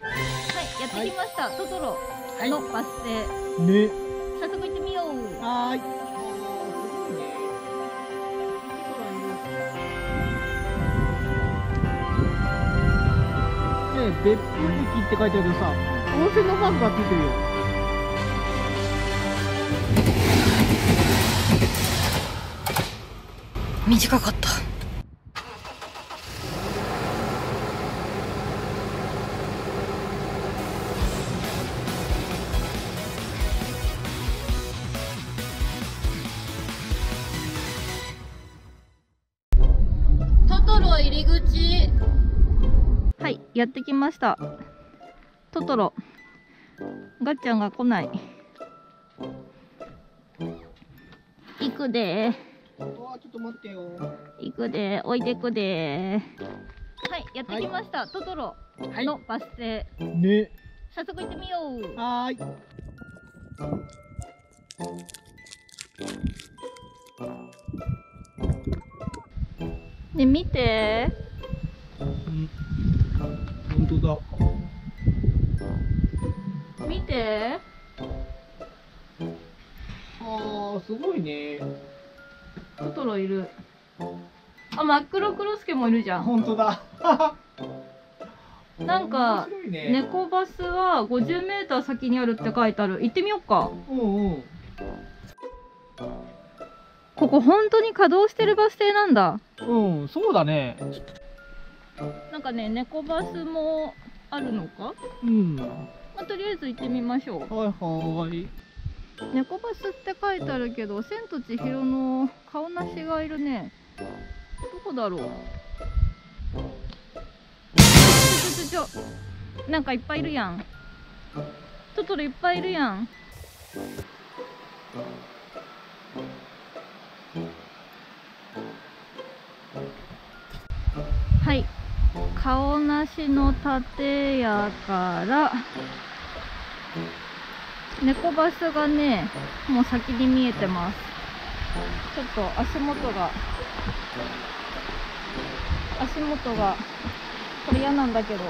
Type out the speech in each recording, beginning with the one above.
はい、やってきました。トトロはいのバス停。ね早速行ってみよう。はーいね別府駅って書いてあるけどさ温泉のマークがついてるよ短かった。入り口。はい、やってきました。トトロ。ガッちゃんが来ない。行くでー。あちょっと待ってよ行くで置いてくではいやってきました、トトロはいのバス停ね早速行ってみようはーいね見て。うん。本当だ。見て。あーすごいね。トトロいる。あ真っ黒クロスケもいるじゃん。本当だ。なんかね。猫バスは 50m 先にあるって書いてある。行ってみようか。うんうんここ本当に稼働してるバス停なんだ。うんそうだね。なんかね猫バスもあるのか、うん。まあ、とりあえず行ってみましょう。はいはーい。猫バスって書いてあるけど千と千尋の顔なしがいるね。どこだろう？ちょちょちょなんかいっぱいいるやん。トトロいっぱいいるやん顔なしの建屋から猫バスがねもう先に見えてます。ちょっと足元が足元がこれ嫌なんだけど。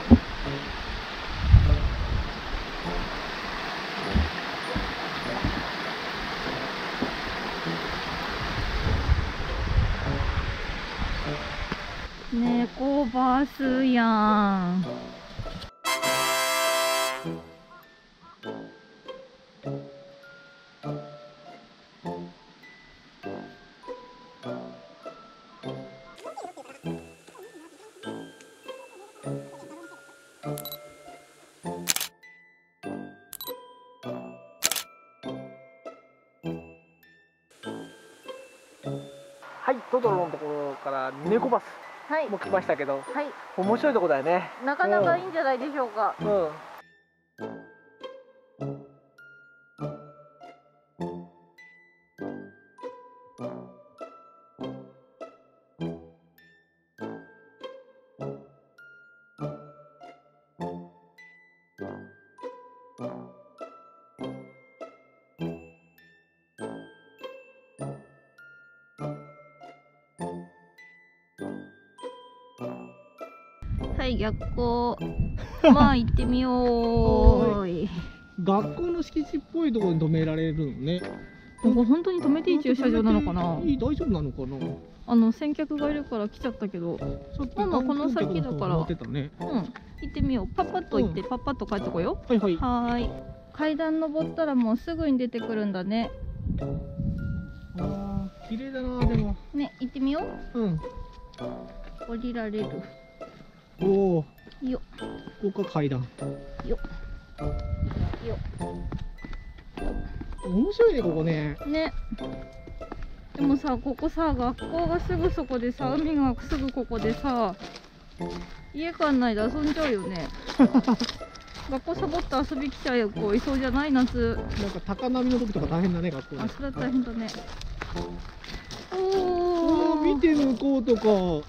猫バスやん。はいトトロのところから猫バス。も来ましたけど。はい。面白いとこだよね。なかなかいいんじゃないでしょうか。うん。はい逆光。まあ行ってみよう。い。学校の敷地っぽいところに止められるのね。ここ本当に止めていい駐車場なのかな？いい大丈夫なのかな？あの先客がいるから来ちゃったけどさっきまあまあこの先だから。乗ってたね。うん。行ってみよう。パッパッと行って、パッパッと帰ってこよはいはい。うはーい。階段登ったらもうすぐに出てくるんだね。あー綺麗だなでも。ね行ってみよう。うん。降りられるおおよ。ここが階段。よ。面白いねここね。ね。でもさここさ学校がすぐそこでさ海がすぐここでさ家館内で遊んじゃうよね。学校サボって遊び来ちゃう子いそうじゃない夏。なんか高波の時とか大変だね学校であそれは大変だね。おお見て向こうとか。こ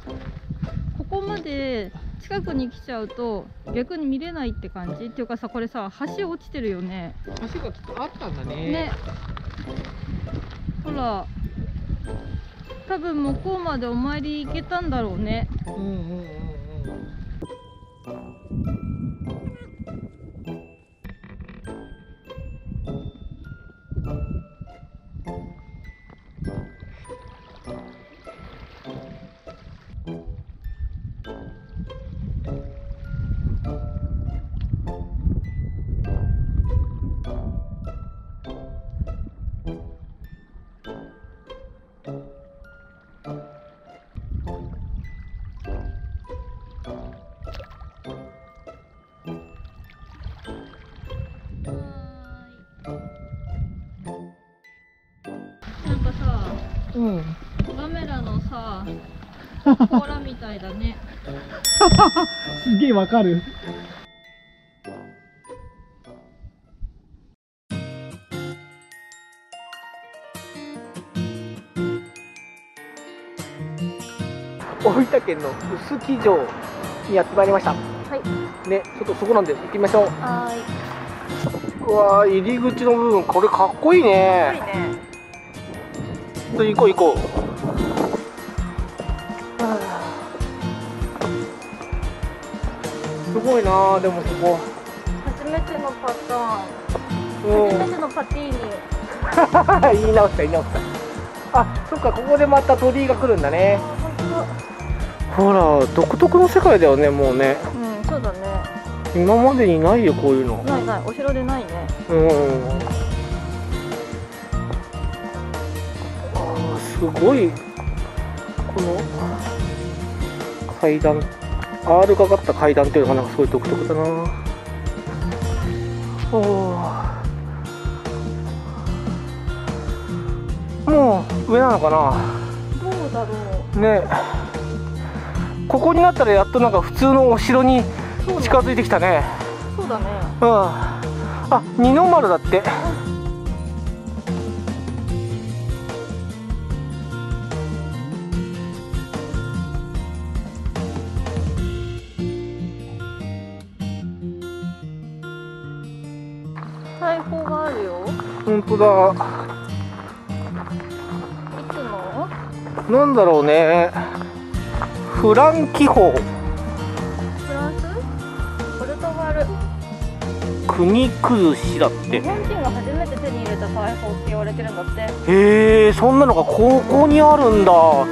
こまで近くに来ちゃうと逆に見れないって感じ？っていうかさこれさ橋落ちてるよね。橋がきっとあったんだね。ね。ほら。多分向こうまでお参り行けたんだろうね。うんうんうんうんうん。カメラのさ甲羅みたいだね。すげえわかる。大分県の臼杵城にやってまいりました。はい。ねちょっとそこなんで行ってみましょう。はーい。うわー入り口の部分これかっこいいすごいねねちょっと行こう行こう。は あすごいなーでもここ。初めてのパタうん。ーン初めてのパティーニ。言い直した言い直した。あそっかここでまた鳥居が来るんだね。ほら独特の世界だよねもうね。うんそうだね。今までにないよこういうの。ないないお城でないね。うんすごいこの階段 R がかった階段っていうのがなんかすごい独特だな。もう上なのかな？どうだろう。ね。ここになったらやっとなんか普通のお城に近づいてきたね。そうだね。うん。あ二の丸だって本当だ。いつのなんだろうね。フランキホフランス？ポルトガル？国崩しだって。日本人が初めて手に入れた大砲って言われてるんだって。へえそんなのがここにあるんだ。こ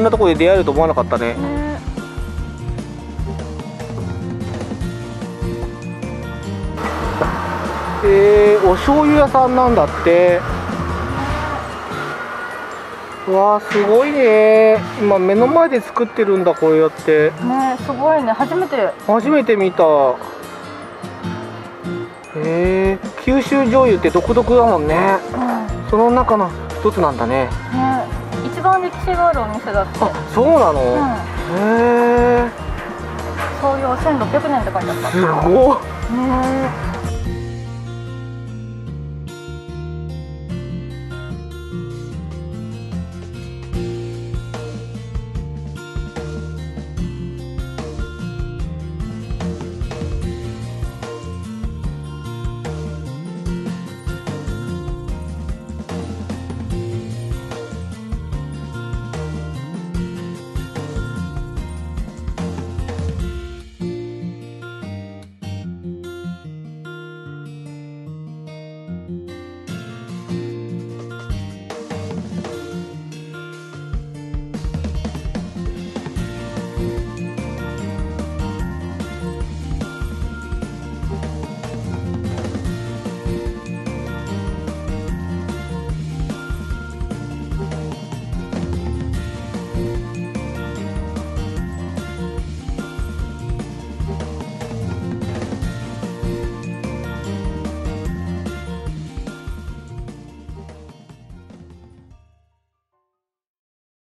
んなところで出会えると思わなかったね。ねえー、お醤油屋さんなんだって。うわあすごいね。今目の前で作ってるんだこうやって。ねすごいね。初めて。ね初めて見た。へえ九州醤油って独特だもんね。うん。その中の一つなんだね。ね一番歴史があるお店だって。あそうなの、うん。へえ創業1600年って書いてあった。すごっ。ね